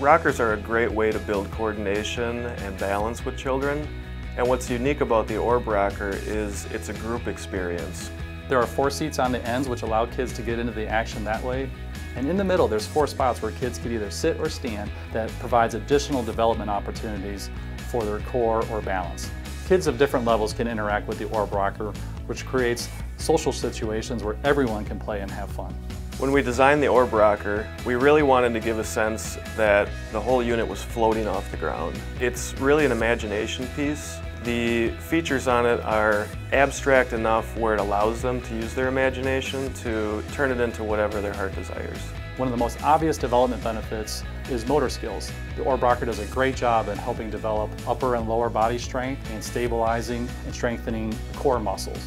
Rockers are a great way to build coordination and balance with children. And what's unique about the Orb Rocker is it's a group experience. There are four seats on the ends which allow kids to get into the action that way. And in the middle, there's four spots where kids can either sit or stand that provides additional development opportunities for their core or balance. Kids of different levels can interact with the Orb Rocker, which creates social situations where everyone can play and have fun. When we designed the Orb Rocker, we really wanted to give a sense that the whole unit was floating off the ground. It's really an imagination piece. The features on it are abstract enough where it allows them to use their imagination to turn it into whatever their heart desires. One of the most obvious development benefits is motor skills. The Orb Rocker does a great job in helping develop upper and lower body strength and stabilizing and strengthening core muscles.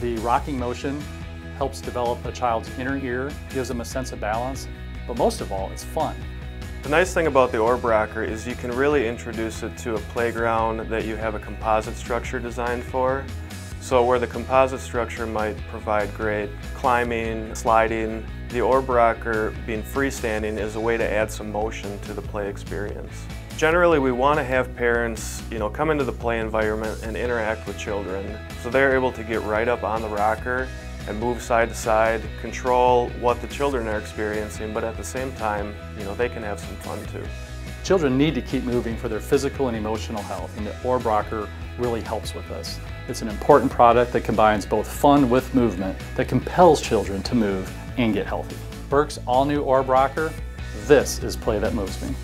The rocking motion helps develop a child's inner ear, gives them a sense of balance, but most of all, it's fun. The nice thing about the Orb Rocker is you can really introduce it to a playground that you have a composite structure designed for. So where the composite structure might provide great climbing, sliding, the Orb Rocker being freestanding is a way to add some motion to the play experience. Generally, we want to have parents, you know, come into the play environment and interact with children so they're able to get right up on the rocker and move side to side, control what the children are experiencing, but at the same time, you know, they can have some fun too. Children need to keep moving for their physical and emotional health, and the Orb Rocker really helps with this. It's an important product that combines both fun with movement that compels children to move and get healthy. Burke's all-new Orb Rocker, this is play that moves me.